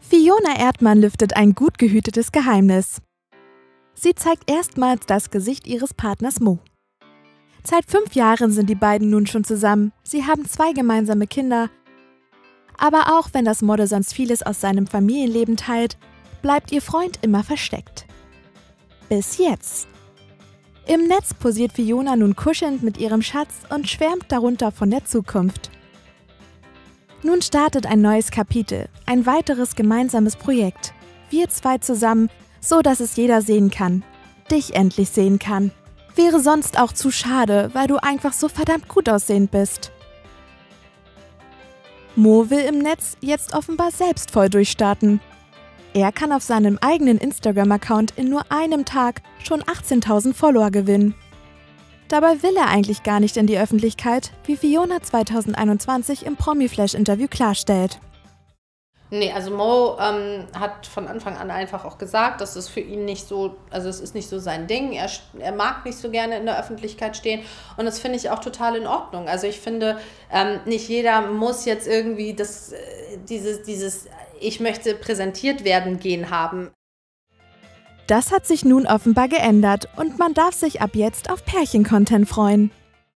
Fiona Erdmann lüftet ein gut gehütetes Geheimnis. Sie zeigt erstmals das Gesicht ihres Partners Mo. Seit fünf Jahren sind die beiden nun schon zusammen. Sie haben zwei gemeinsame Kinder. Aber auch wenn das Model sonst vieles aus seinem Familienleben teilt, bleibt ihr Freund immer versteckt. Bis jetzt. Im Netz posiert Fiona nun kuschelnd mit ihrem Schatz und schwärmt darunter von der Zukunft. Nun startet ein neues Kapitel, ein weiteres gemeinsames Projekt. Wir zwei zusammen, so dass es jeder sehen kann. Dich endlich sehen kann. Wäre sonst auch zu schade, weil du einfach so verdammt gut aussehend bist. Mo will im Netz jetzt offenbar selbst voll durchstarten. Er kann auf seinem eigenen Instagram-Account in nur einem Tag schon 18.000 Follower gewinnen. Dabei will er eigentlich gar nicht in die Öffentlichkeit, wie Fiona 2021 im Promi-Flash-Interview klarstellt. Nee, also Mo ähm, hat von Anfang an einfach auch gesagt, dass es für ihn nicht so, also es ist nicht so sein Ding. Er, er mag nicht so gerne in der Öffentlichkeit stehen und das finde ich auch total in Ordnung. Also ich finde, ähm, nicht jeder muss jetzt irgendwie das, äh, dieses, dieses Ich möchte präsentiert werden gehen haben. Das hat sich nun offenbar geändert und man darf sich ab jetzt auf Pärchen-Content freuen.